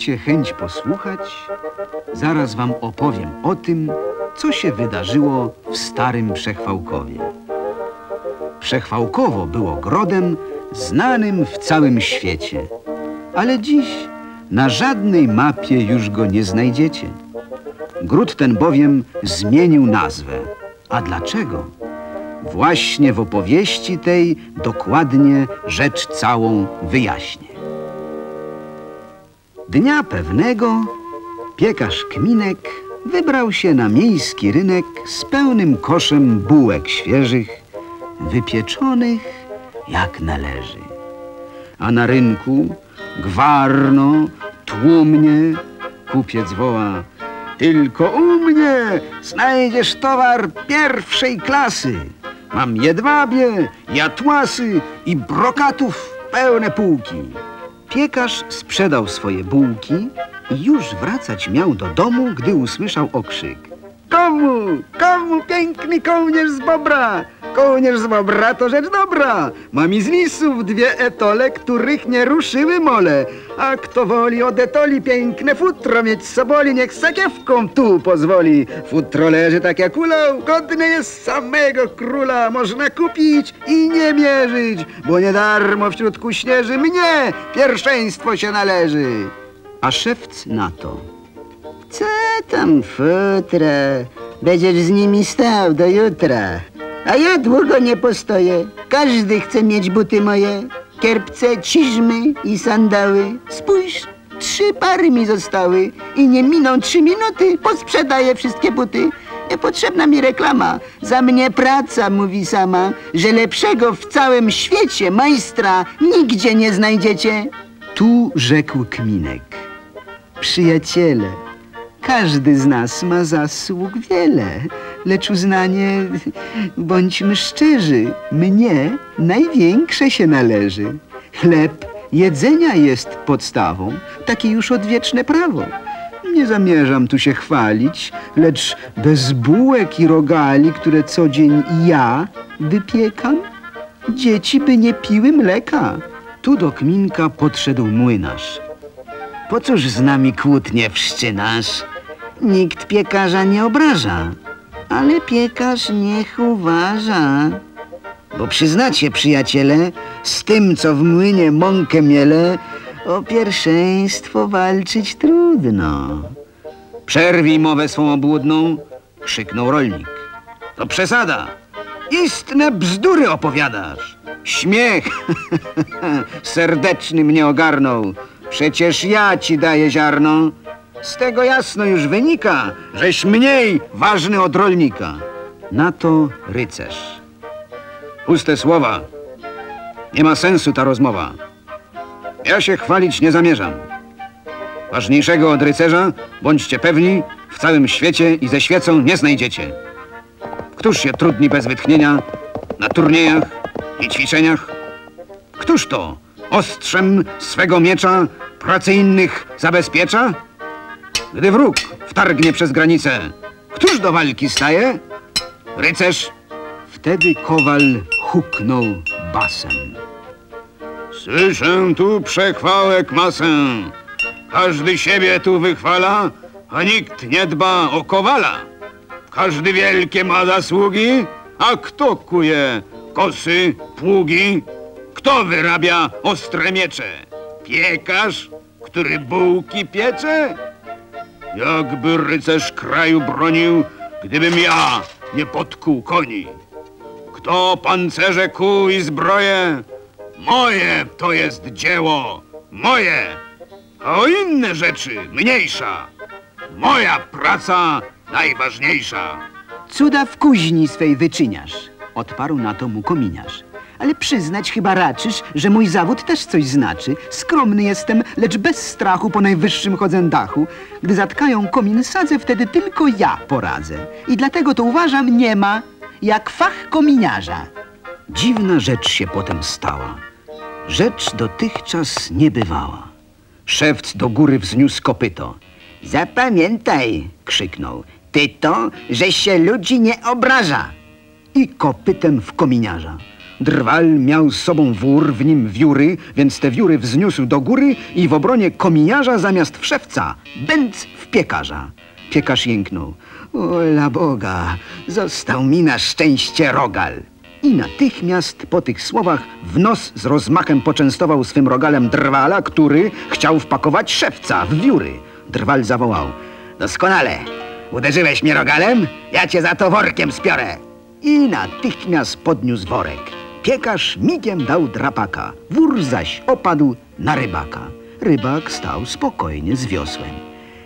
macie chęć posłuchać, zaraz wam opowiem o tym, co się wydarzyło w Starym Przechwałkowie. Przechwałkowo było grodem znanym w całym świecie, ale dziś na żadnej mapie już go nie znajdziecie. Gród ten bowiem zmienił nazwę. A dlaczego? Właśnie w opowieści tej dokładnie rzecz całą wyjaśnię. Dnia pewnego piekarz Kminek wybrał się na miejski rynek z pełnym koszem bułek świeżych, wypieczonych jak należy. A na rynku gwarno, tłumnie kupiec woła Tylko u mnie znajdziesz towar pierwszej klasy. Mam jedwabie, jatłasy i brokatów pełne półki. Piekarz sprzedał swoje bułki i już wracać miał do domu, gdy usłyszał okrzyk. Komu, komu piękny kołnierz z bobra? Kołnierz z bobra to rzecz dobra. Mam i z lisów dwie etole, których nie ruszyły mole. A kto woli od etoli piękne futro mieć soboli, niech sakiewką tu pozwoli. Futro leży tak jak ulą, godne jest samego króla. Można kupić i nie mierzyć, bo nie darmo wśród kuśnierzy mnie pierwszeństwo się należy. A szewc na to. Co tam futra? Będziesz z nimi stał do jutra. A ja długo nie postoję. Każdy chce mieć buty moje. Kierpce, ciżmy i sandały. Spójrz, trzy pary mi zostały i nie miną trzy minuty, posprzedaję wszystkie buty. Niepotrzebna mi reklama. Za mnie praca, mówi sama, że lepszego w całym świecie majstra nigdzie nie znajdziecie. Tu rzekł Kminek. Przyjaciele, każdy z nas ma zasług wiele, lecz uznanie, bądźmy szczerzy, mnie największe się należy. Chleb jedzenia jest podstawą, takie już odwieczne prawo. Nie zamierzam tu się chwalić, lecz bez bułek i rogali, które co dzień ja wypiekam, dzieci by nie piły mleka. Tu do Kminka podszedł młynarz. Po cóż z nami kłótnie wszczynasz? Nikt piekarza nie obraża, ale piekarz niech uważa. Bo przyznacie, przyjaciele, z tym, co w młynie mąkę miele, o pierwszeństwo walczyć trudno. Przerwij mowę swą obłudną, krzyknął rolnik. To przesada. Istne bzdury opowiadasz. Śmiech serdeczny mnie ogarnął. Przecież ja ci daję ziarno. Z tego jasno już wynika, żeś mniej ważny od rolnika. Na to rycerz. Puste słowa. Nie ma sensu ta rozmowa. Ja się chwalić nie zamierzam. Ważniejszego od rycerza, bądźcie pewni, w całym świecie i ze świecą nie znajdziecie. Któż się trudni bez wytchnienia na turniejach i ćwiczeniach? Któż to ostrzem swego miecza pracy innych zabezpiecza? Gdy wróg wtargnie przez granicę, któż do walki staje? Rycerz. Wtedy kowal huknął basem. Słyszę tu przechwałek masę. Każdy siebie tu wychwala, a nikt nie dba o kowala. Każdy wielkie ma zasługi, a kto kuje kosy, pługi? Kto wyrabia ostre miecze? Piekarz, który bułki piecze? Jakby rycerz kraju bronił, gdybym ja nie podkuł koni. Kto pancerze kół i zbroje? Moje to jest dzieło, moje. A o inne rzeczy mniejsza. Moja praca najważniejsza. Cuda w kuźni swej wyczyniasz, odparł na to mu kominiarz. Ale przyznać chyba raczysz, że mój zawód też coś znaczy. Skromny jestem, lecz bez strachu po najwyższym chodzę dachu. Gdy zatkają komin sadzę, wtedy tylko ja poradzę. I dlatego to uważam nie ma jak fach kominiarza. Dziwna rzecz się potem stała. Rzecz dotychczas nie bywała. Szewc do góry wzniósł kopyto. Zapamiętaj, krzyknął, ty to, że się ludzi nie obraża. I kopytem w kominiarza. Drwal miał z sobą wór, w nim wióry, więc te wióry wzniósł do góry i w obronie kominiarza zamiast w szewca, bęc w piekarza. Piekarz jęknął. Ola Boga, został mi na szczęście rogal. I natychmiast po tych słowach w nos z rozmachem poczęstował swym rogalem drwala, który chciał wpakować szewca w wióry. Drwal zawołał. Doskonale. Uderzyłeś mnie rogalem? Ja cię za to workiem spiorę. I natychmiast podniósł worek. Piekarz migiem dał drapaka, wór zaś opadł na rybaka. Rybak stał spokojnie z wiosłem.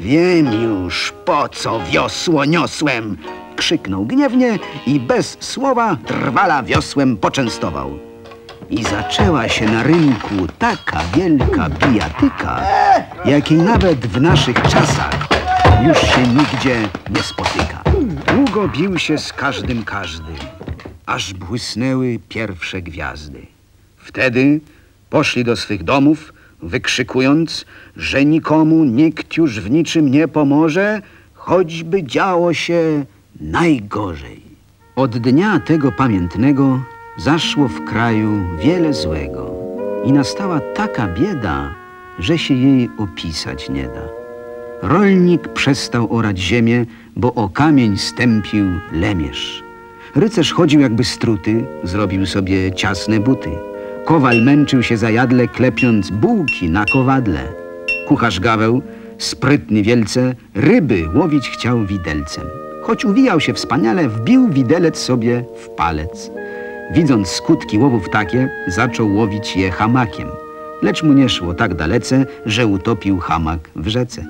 Wiem już, po co wiosło niosłem! Krzyknął gniewnie i bez słowa drwala wiosłem poczęstował. I zaczęła się na rynku taka wielka bijatyka, jakiej nawet w naszych czasach już się nigdzie nie spotyka. Długo bił się z każdym każdy, aż błysnęły pierwsze gwiazdy. Wtedy poszli do swych domów, wykrzykując, że nikomu nikt już w niczym nie pomoże, choćby działo się najgorzej. Od dnia tego pamiętnego zaszło w kraju wiele złego i nastała taka bieda, że się jej opisać nie da. Rolnik przestał orać ziemię, bo o kamień stępił lemierz. Rycerz chodził jakby struty, zrobił sobie ciasne buty. Kowal męczył się zajadle, klepiąc bułki na kowadle. Kucharz Gaweł, sprytny wielce, ryby łowić chciał widelcem. Choć uwijał się wspaniale, wbił widelec sobie w palec. Widząc skutki łowów takie, zaczął łowić je hamakiem. Lecz mu nie szło tak dalece, że utopił hamak w rzece.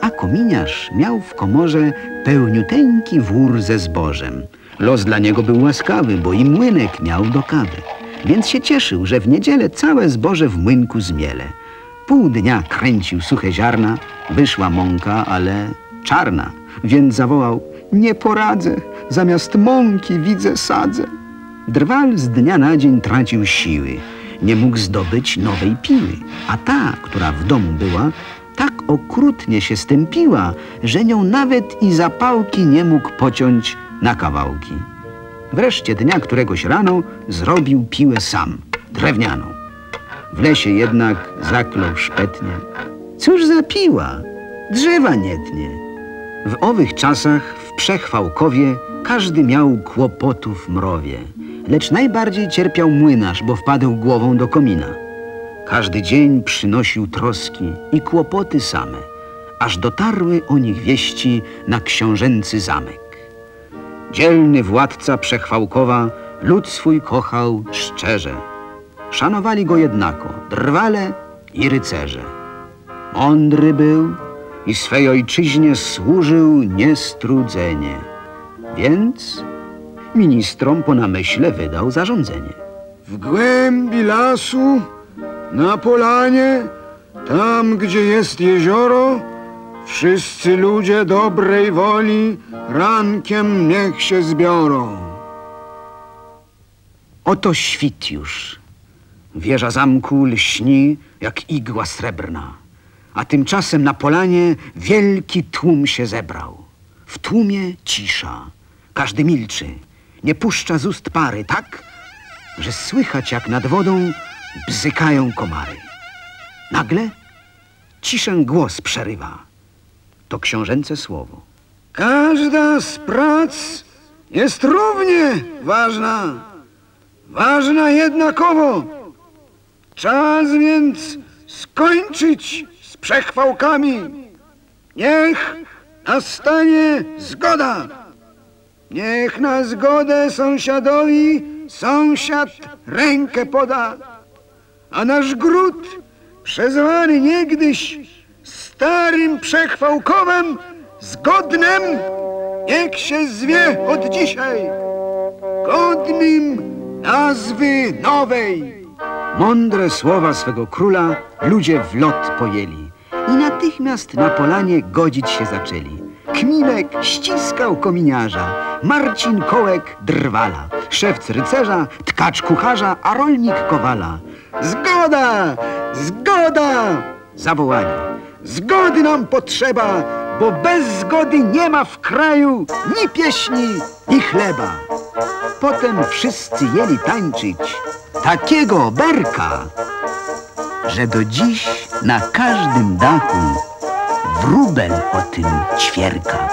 A kominiarz miał w komorze pełniuteńki wór ze zbożem. Los dla niego był łaskawy, bo i młynek miał do kawy. Więc się cieszył, że w niedzielę całe zboże w młynku zmiele. Pół dnia kręcił suche ziarna, wyszła mąka, ale czarna. Więc zawołał, nie poradzę, zamiast mąki widzę sadzę. Drwal z dnia na dzień tracił siły. Nie mógł zdobyć nowej piły, a ta, która w domu była, tak okrutnie się stępiła, że nią nawet i zapałki nie mógł pociąć na kawałki. Wreszcie dnia któregoś rano zrobił piłę sam, drewnianą. W lesie jednak zaklął szpetnie. Cóż za piła? Drzewa nie tnie. W owych czasach w Przechwałkowie każdy miał kłopotów mrowie. Lecz najbardziej cierpiał młynarz, bo wpadł głową do komina. Każdy dzień przynosił troski i kłopoty same, aż dotarły o nich wieści na książęcy zamek. Dzielny władca Przechwałkowa lud swój kochał szczerze. Szanowali go jednako drwale i rycerze. Mądry był i swej ojczyźnie służył niestrudzenie. Więc ministrom po namyśle wydał zarządzenie. W głębi lasu, na polanie, tam gdzie jest jezioro, wszyscy ludzie dobrej woli rankiem niech się zbiorą. Oto świt już. Wieża zamku lśni jak igła srebrna. A tymczasem na polanie wielki tłum się zebrał. W tłumie cisza. Każdy milczy. Nie puszcza z ust pary, tak, że słychać jak nad wodą bzykają komary. Nagle ciszę głos przerywa. To książęce słowo. Każda z prac jest równie ważna. Ważna jednakowo. Czas więc skończyć z przechwałkami. Niech nastanie zgoda. Niech na zgodę sąsiadowi sąsiad rękę poda. A nasz gród, przezwany niegdyś starym przechwałkowem, zgodnym, niech się zwie od dzisiaj, godnym nazwy nowej. Mądre słowa swego króla ludzie w lot pojęli i natychmiast na polanie godzić się zaczęli. Kminek ściskał kominiarza, Marcin Kołek drwala, szewc rycerza, tkacz kucharza, a rolnik kowala. Zgoda! Zgoda! Zawołali. Zgody nam potrzeba, bo bez zgody nie ma w kraju ni pieśni, ni chleba. Potem wszyscy jeli tańczyć takiego berka, że do dziś na każdym dachu wróbel o tym ćwierka.